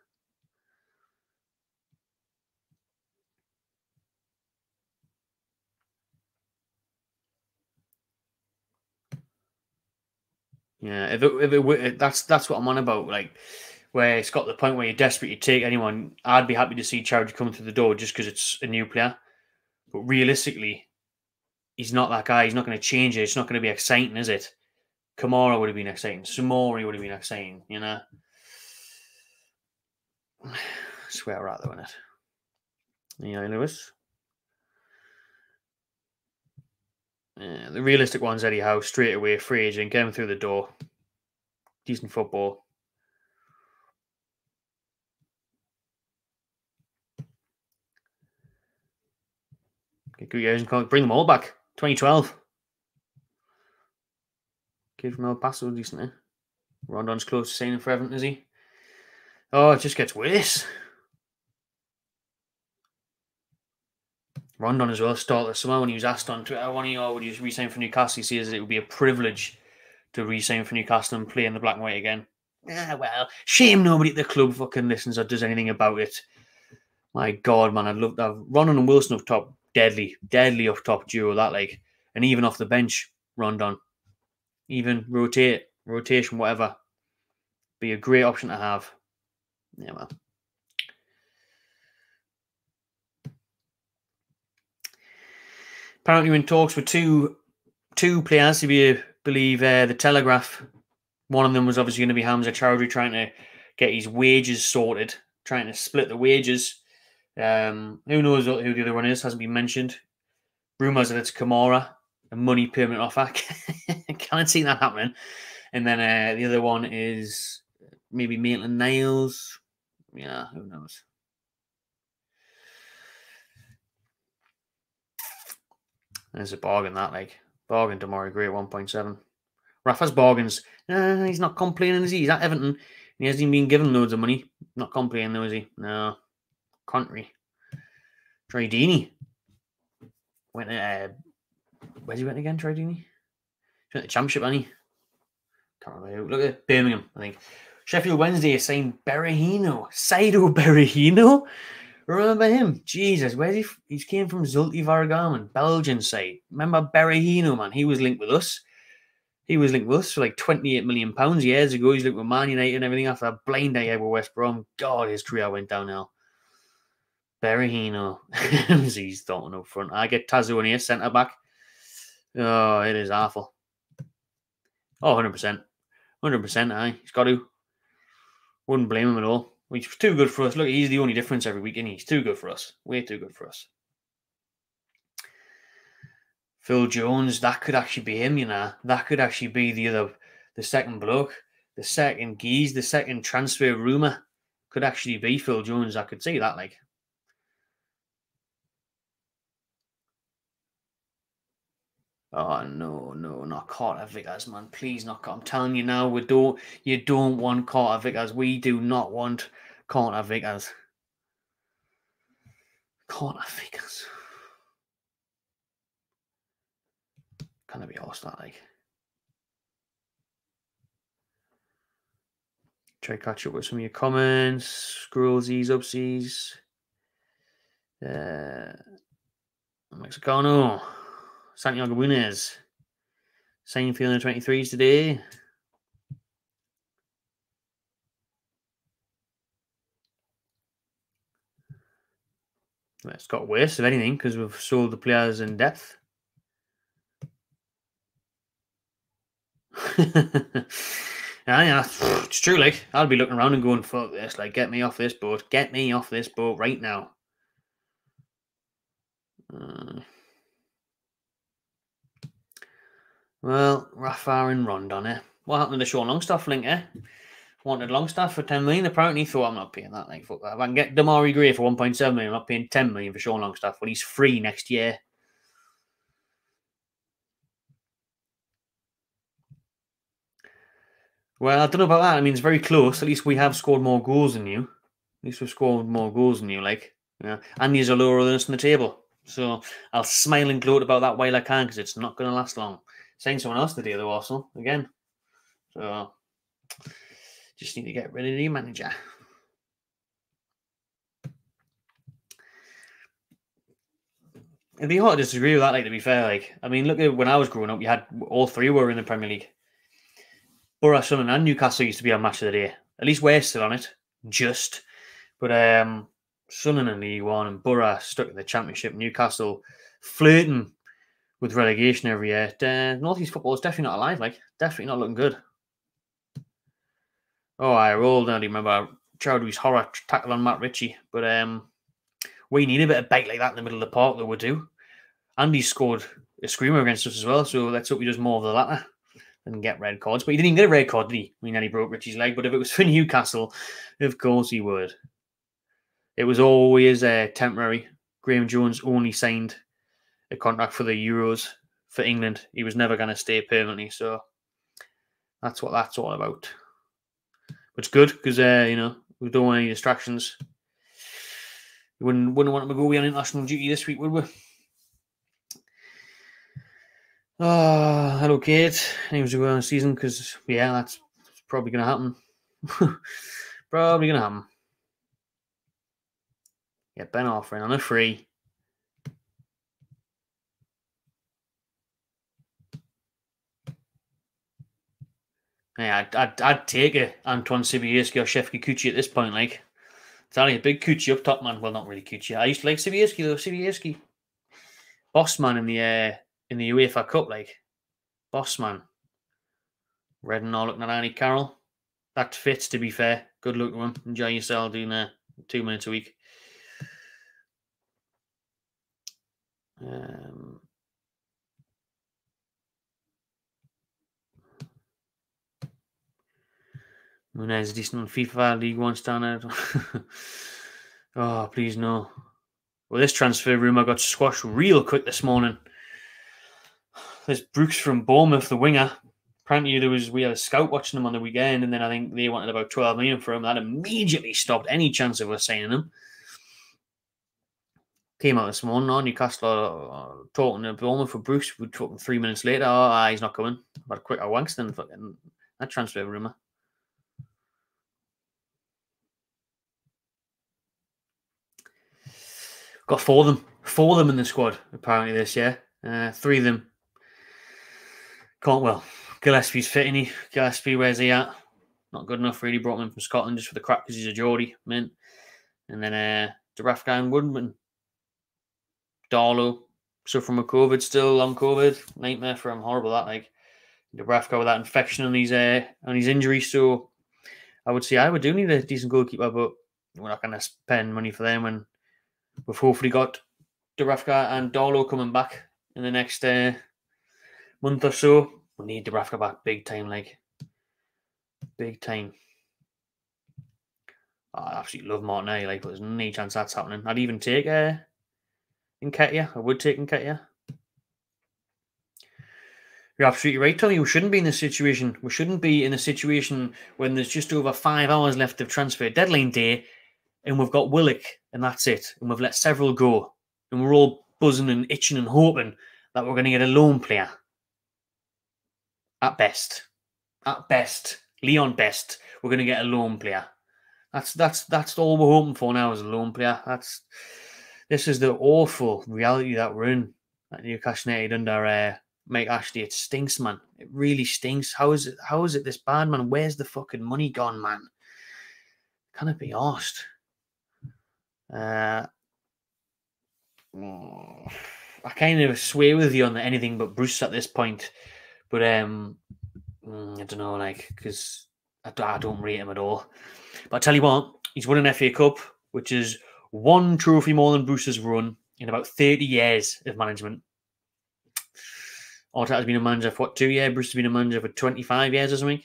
Yeah, if it, if it, that's that's what I'm on about. Like where it's got the point where you're desperate to take anyone. I'd be happy to see Choudhury come through the door just because it's a new player. But realistically, he's not that guy. He's not going to change it. It's not going to be exciting, is it? Kamara would have been exciting. Soumaré would have been exciting. You know. I swear we're out there, it. Yeah, Lewis. Yeah, the realistic ones, anyhow, straight away, free agent, get him through the door. Decent football. Get good years and bring them all back. 2012. Give from El Paso decent decently. Rondon's close to signing for Everton, is he? Oh, it just gets worse. Rondon as well started summer when he was asked on Twitter, when he would you resign for Newcastle? He says it would be a privilege to resign for Newcastle and play in the black and white again. Yeah, well, shame nobody at the club fucking listens or does anything about it. My God, man, I'd love to have Rondon and Wilson up top. Deadly, deadly up top duo that like, and even off the bench, Rondon. Even rotate, rotation, whatever. Be a great option to have. Yeah, well. Apparently in talks with two two players, if you believe uh, the Telegraph. One of them was obviously going to be Hamza Choudhury trying to get his wages sorted, trying to split the wages. Um, who knows who the other one is? Hasn't been mentioned. Rumours that it's Kamara, a money permanent offer. Can't see that happening. And then uh, the other one is maybe Maitland Niles. Yeah, who knows? There's a bargain that like bargain tomorrow. Gray 1.7. Rafa's bargains. Uh, he's not complaining, is he? He's at Everton. He hasn't been given loads of money. Not complaining though, is he? No. Country. Deeney. Went uh where's he went again, Deeney? He went to championship, hasn't he? Can't remember. Look at Birmingham, I think. Sheffield Wednesday saying Berahino. Saido Berahino? Remember him? Jesus, where's he? He came from Zulte Waregem, Belgian side. Remember Berahino, man? He was linked with us. He was linked with us for like 28 million pounds years ago. He's linked with Man United and everything after a blind day with West Brom. God, his career went downhill. Berahino. He's thought up front. I get Tazo in here, centre back. Oh, it is awful. Oh, 100%. 100%, aye. He's got to. Wouldn't blame him at all. He's too good for us. Look, he's the only difference every week, and he? he's too good for us. Way too good for us. Phil Jones, that could actually be him, you know. That could actually be the other, the second bloke, the second geese, the second transfer rumor could actually be Phil Jones. I could see that, like. Oh no, no, not Carter Vickers, man! Please, not. I'm telling you now, we don't. You don't want Carter Vickers. We do not want Carter Vickers. Carter Vickers. Can I be asked that, like? Try to catch up with some of your comments. Scrollsies, upsies. Uh, Mexicano. Santiago Munez. Same feeling the 23s today. It's got worse, if anything, because we've sold the players in depth. yeah, yeah, it's true. Like I'll be looking around and going, "Fuck this! Like, get me off this boat! Get me off this boat right now!" Uh, well, Rafa and Rondon, eh? What happened to the Sean Longstaff link, eh? Wanted Longstaff for 10 million. Apparently, thought I'm not paying that. Like, fuck that. If I can get Demarai Gray for 1.7 million, I'm not paying 10 million for Sean Longstaff. Well, he's free next year. Well, I don't know about that. I mean, it's very close. At least we have scored more goals than you. At least we've scored more goals than you, like. Yeah. And these are lower than us on the table. So I'll smile and gloat about that while I can because it's not going to last long. Saying someone else today, though, Arsenal, again. So just need to get rid of the manager. It'd be hard to disagree with that, like, to be fair. Like, I mean, look at when I was growing up, you had all three were in the Premier League. Borough, Sunderland, and Newcastle used to be on match of the day. At least we're still on it, just. But um, Sunderland League One and Borough stuck in the Championship. Newcastle flirting with relegation every year. Uh, Northeast football is definitely not alive. Like, definitely not looking good. Oh, I rolled. I remember Choudhury's horror tackle on Matt Ritchie, but um, we need a bit of bait like that in the middle of the park. That we do. Andy scored a screamer against us as well, so let's hope he does more of the latter and get red cards. But he didn't even get a red card, did he? I mean, he broke Ritchie's leg. But if it was for Newcastle, of course he would. It was always uh, temporary. Graeme Jones only signed a contract for the Euros for England. He was never going to stay permanently. So that's what that's all about. Which is good because uh, you know we don't want any distractions. We wouldn't wouldn't want to go away on international duty this week, would we? Oh, hello, Kate. Names are on season because, yeah, that's probably going to happen. probably going to happen. Yeah, Ben offering on a free. Yeah, I'd, I'd, I'd take it, Antoine Sibierski or Shefki Kuqi at this point. Like, it's only a big Kuqi up top, man. Well, not really Kuqi. I used to like Sibierski, though. Sibierski. Boss man in the uh, in the UEFA Cup, like boss man. Red and all looking at Andy Carroll. That fits, to be fair. Good luck to him. Enjoy yourself doing uh, two minutes a week. Um, Munez decent on FIFA League One standard. oh, please no. Well, this transfer rumor got squashed real quick this morning. There's Brooks from Bournemouth, the winger. Apparently, there was we had a scout watching him on the weekend, and then I think they wanted about 12 million for him. That immediately stopped any chance of us signing him. Came out this morning on Newcastle uh, talking to Bournemouth for Bruce. We talking three minutes later. Oh, ah, he's not coming. But a quicker wanks than fucking that transfer rumor. Got four of them. Four of them in the squad apparently this year. Uh, three of them well, Gillespie's fitting he. Gillespie, where's he at? Not good enough, really. Brought him in from Scotland just for the crap because he's a Geordie, mint. And then uh, Dubravka and Woodman. Darlow, suffering with COVID still, long COVID. Nightmare for him. Horrible that, like. Dubravka with that infection on his, uh, on his injury. So I would say I would do need a decent goalkeeper, but we're not going to spend money for them when we've hopefully got Dubravka and Darlow coming back in the next uh, month or so. We need Dubravka back big time, like big time. I absolutely love Martinelli, like, but there's no chance that's happening. I'd even take uh, Nketiah. I would take Nketiah. You're absolutely right, Tony. We shouldn't be in this situation. We shouldn't be in a situation when there's just over five hours left of transfer deadline day, and we've got Willock, and that's it. And we've let several go, and we're all buzzing and itching and hoping that we're going to get a loan player at best, at best, Leon Best, we're going to get a loan player. That's that's that's all we're hoping for now is a loan player. That's this is the awful reality that we're in at Newcastle United under uh, Mike Ashley. It stinks, man. It really stinks. How is it? How is it this bad, man? Where's the fucking money gone, man? Can it be asked? Uh, I kind of sway with you on anything but Bruce at this point, but um, mm, I don't know, like because I, I don't rate him at all. But I tell you what, he's won an FA Cup, which is one trophy more than Bruce has run in about 30 years of management. Arteta has been a manager for what, two years? Bruce has been a manager for 25 years or something.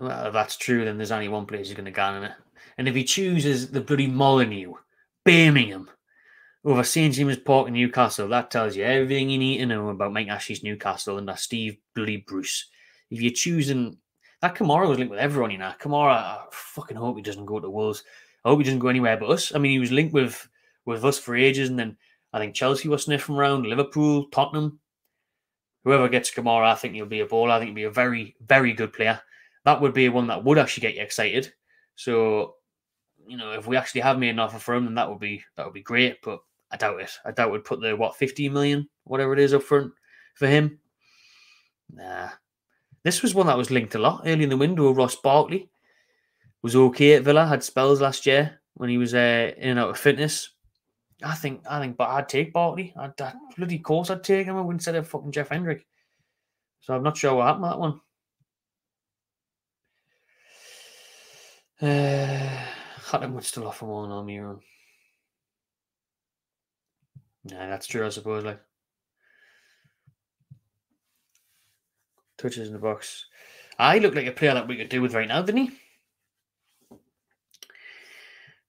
Well, that's true, then there's only one place he's going to go in it. And if he chooses the bloody Molineux, Birmingham, over St James's Park in Newcastle, that tells you everything you need to know about Mike Ashley's Newcastle and that Steve bloody Bruce. If you're choosing that Kamara was linked with everyone, you know. Kamara, I fucking hope he doesn't go to Wolves. I hope he doesn't go anywhere but us. I mean, he was linked with with us for ages, and then I think Chelsea was sniffing around, Liverpool, Tottenham. Whoever gets Kamara, I think he'll be a ball. I think he'll be a very, very good player. That would be one that would actually get you excited. So, you know, if we actually have made an offer for him, then that would be that would be great. But I doubt it. I doubt we'd put the what 15 million, whatever it is, up front for him. Nah. This was one that was linked a lot early in the window. Ross Barkley was okay at Villa, had spells last year when he was uh, in and out of fitness. I think I think, but I'd take Barkley. I'd, I'd bloody course I'd take him instead of fucking Jeff Hendrick. So I'm not sure what happened with that one. Uh, Hatton would still offer more than Almiron. Yeah, that's true, I suppose. Like touches in the box. I look like a player that we could do with right now, didn't he?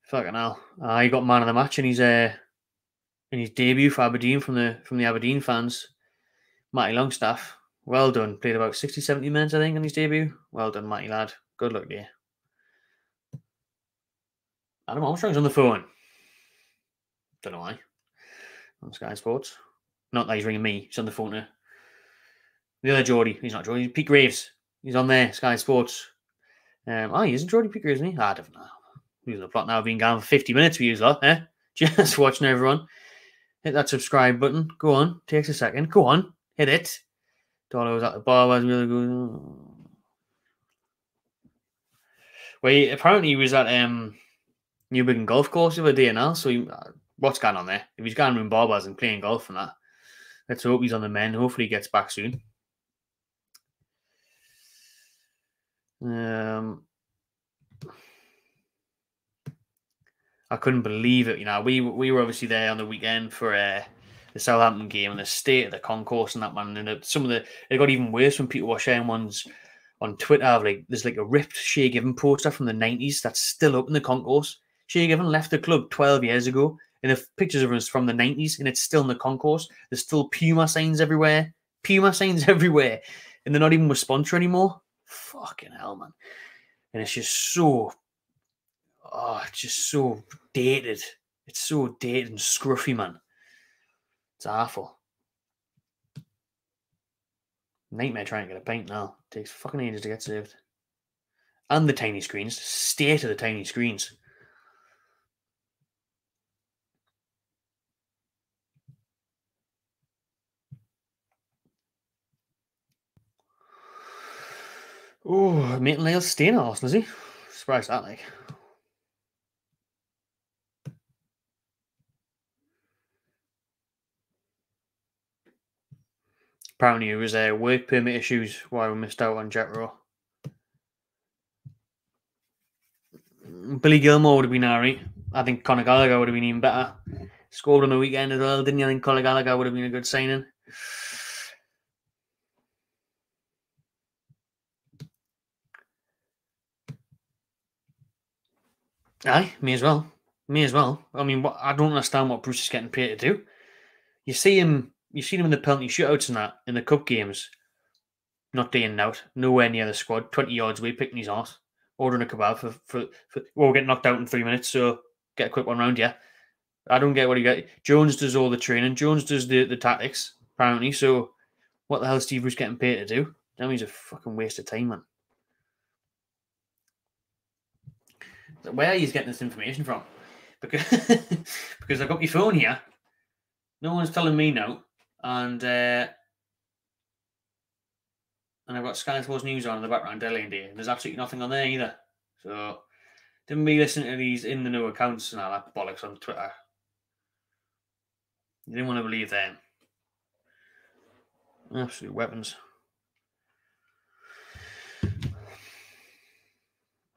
Fucking hell. He got man of the match and he's uh, in his debut for Aberdeen from the from the Aberdeen fans. Matty Longstaff. Well done. Played about 60, 70 minutes, I think, in his debut. Well done, Matty lad. Good luck dear. Adam Armstrong's on the phone. Don't know why. On Sky Sports. Not that he's ringing me. He's on the phone now. The other Geordie. He's not Geordie. Pete Graves. He's on there. Sky Sports. Um, oh, he isn't Geordie Pete Graves, isn't he? I don't know. He's on the plot now being gone for 50 minutes for you lot, eh? Just watching everyone. Hit that subscribe button. Go on. Takes a second. Go on. Hit it. Darlow was at the bar. Was really good. Well, he, apparently he was at um, Newbiggin Golf Course the other day now. So he, uh, what's going on there? If he's going around barbers and playing golf and that, let's hope he's on the men. Hopefully he gets back soon. Um, I couldn't believe it. You know, we we were obviously there on the weekend for uh, the Southampton game and the state of the concourse and that man. And some of the it got even worse when people were sharing ones on Twitter. Like there's like a ripped Shay Given poster from the '90s that's still up in the concourse. Given left the club 12 years ago, and the pictures of us from the '90s, and it's still in the concourse. There's still Puma signs everywhere. Puma signs everywhere, and they're not even with sponsor anymore. Fucking hell, man! And it's just so oh, it's just so dated. It's so dated and scruffy, man. It's awful. Nightmare trying to get a paint now. It takes fucking ages to get saved. And the tiny screens. State of the tiny screens. Oh, Maitland Niles staying at Arsenal, is he? Surprised that, like. Apparently, it was uh, work permit issues why we missed out on Jack Rowe. Billy Gilmour would have been alright. I think Conor Gallagher would have been even better. Scored on the weekend as well, didn't you? I think Conor Gallagher would have been a good signing. Aye, me as well. Me as well. I mean, what, I don't understand what Bruce is getting paid to do. You see him you see him in the penalty shootouts and that in the cup games. Not day in and out, nowhere near the squad, 20 yards away, picking his ass, ordering a kebab for, for, for well, we'll get knocked out in three minutes, so get a quick one round, yeah. I don't get what he got. Jones does all the training. Jones does the, the tactics, apparently. So What the hell is Steve Bruce getting paid to do? That means a fucking waste of time, man. Where are you getting this information from? Because because I've got my phone here. No one's telling me no, and uh, and I've got Sky Sports News on in the background, Delhi Day. There's absolutely nothing on there either. So didn't be listening to these in the new accounts and all that bollocks on Twitter. You didn't want to believe them. Absolute weapons.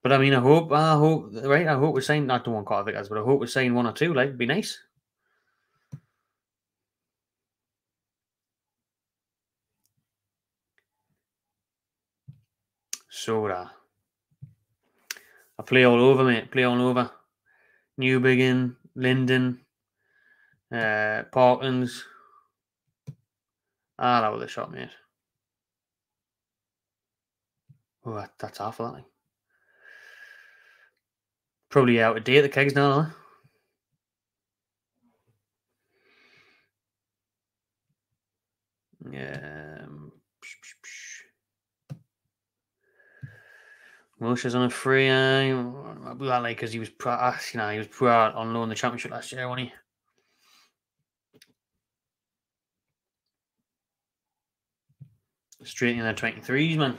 But I mean, I hope, I hope, right? I hope we're saying not the one Carter Vickers, but I hope we're saying one or two. Like, it'd be nice. Soda. I play all over, mate. Play all over. Newbiggin, Linden, uh, Parkins. Ah, that was a shot, mate. Oh, that, that's awful, that thing. Probably out of date, the kegs now? Yeah. Um, Wilshere's on a free. Uh, that like because he was, pro, you know, he was on loan the championship last year, wasn't he? Straight in the 23s, man.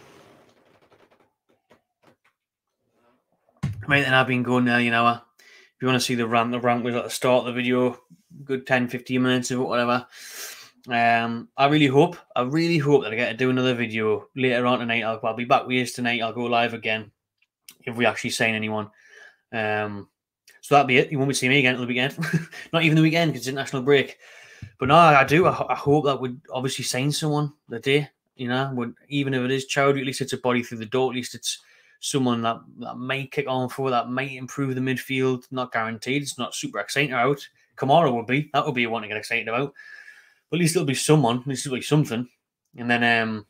Right, then I've been going there, you know. If you want to see the rant, the rant was at the start of the video, good 10, 15 minutes of whatever. Um, I really hope, I really hope that I get to do another video later on tonight. I'll, I'll be back with you tonight. I'll go live again if we actually sign anyone. Um, so that'll be it. You won't be seeing me again at the weekend. Not even the weekend because it's international break. But no, I do. I, I hope that would obviously sign someone the day. You know, even if it is Choudhury, at least it's a body through the door. At least it's someone that, that might kick on for that might improve the midfield. Not guaranteed. It's not super exciting out. Kamara would be. That would be one to get excited about. But at least it'll be someone. At least it'll be something. And then um,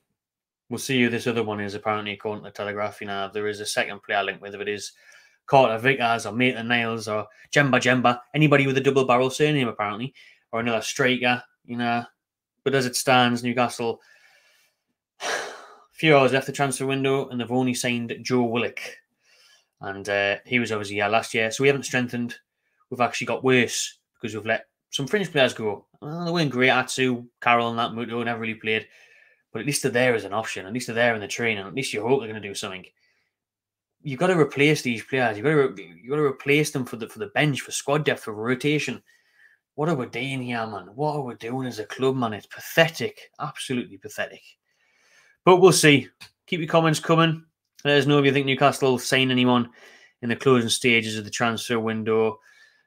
we'll see who this other one is. Apparently, according to the Telegraph, you know, there is a second player linked with. It is Carter Vickers or Maitland Niles or Djemba Djemba, anybody with a double barrel surname, apparently, or another striker, you know. But as it stands, Newcastle, few hours left the transfer window, and they've only signed Joe Willock. And uh, he was obviously here last year. So we haven't strengthened. We've actually got worse because we've let some fringe players go. Well, they weren't great. Atsu, Carroll, and that Muto never really played. But at least they're there as an option. At least they're there in the training. At least you hope they're going to do something. You've got to replace these players. You've got to re- you've got to replace them for the for the bench, for squad depth, for rotation. What are we doing here, man? What are we doing as a club, man? It's pathetic. Absolutely pathetic. But we'll see. Keep your comments coming. Let us know if you think Newcastle will sign anyone in the closing stages of the transfer window.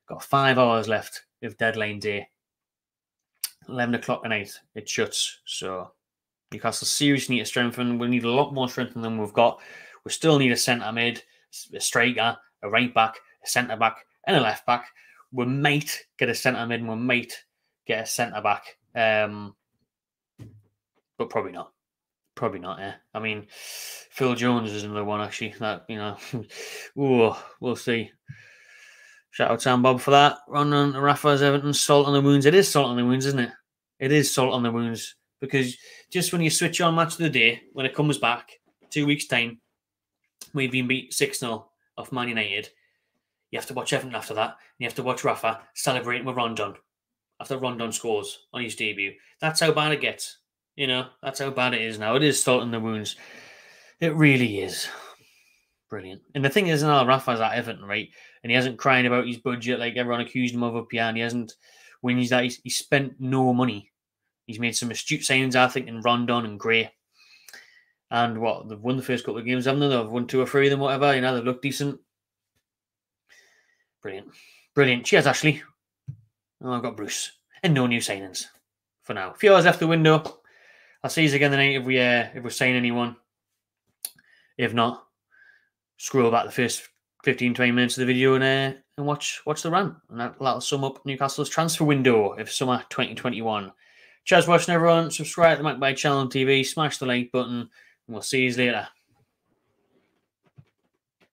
Got five hours left of deadline day. 11 o'clock tonight, it shuts. So Newcastle seriously need to strengthen. We need a lot more strength than we've got. We still need a centre mid, a striker, a right back, a centre back, and a left back. We might get a centre mid and we might get a centre back. Um, but probably not. Probably not, yeah. I mean, Phil Jones is another one, actually. That, you know, ooh, we'll see. Shout out Sam Bob for that. Run on Rafa's Everton, salt on the wounds. It is salt on the wounds, isn't it? It is salt on the wounds because just when you switch on match of the day, when it comes back, two weeks' time, we've been beat 6 0 off Man United. You have to watch Everton after that. You have to watch Rafa celebrating with Rondon after Rondon scores on his debut. That's how bad it gets. You know, that's how bad it is now. It is salt in the wounds. It really is. Brilliant. And the thing is now Rafa's at Everton, right? And he hasn't crying about his budget like everyone accused him of up here. And he hasn't when he's that he's, he's spent no money. He's made some astute signings, I think, in Rondon and Gray. And what they've won the first couple of games, haven't they? They've won two or three of them, whatever. You know, they've looked decent. Brilliant. Brilliant. Cheers, Ashley. Oh, I've got Bruce. And no new signings for now. A few hours after the window. I'll see you again tonight if we uh, if we're sign anyone. If not, scroll back the first 15, 20 minutes of the video and uh, and watch watch the run. And that, that'll sum up Newcastle's transfer window of summer 2021. Cheers watching everyone. Subscribe to the Magpie channel on TV. Smash the like button. And we'll see you later.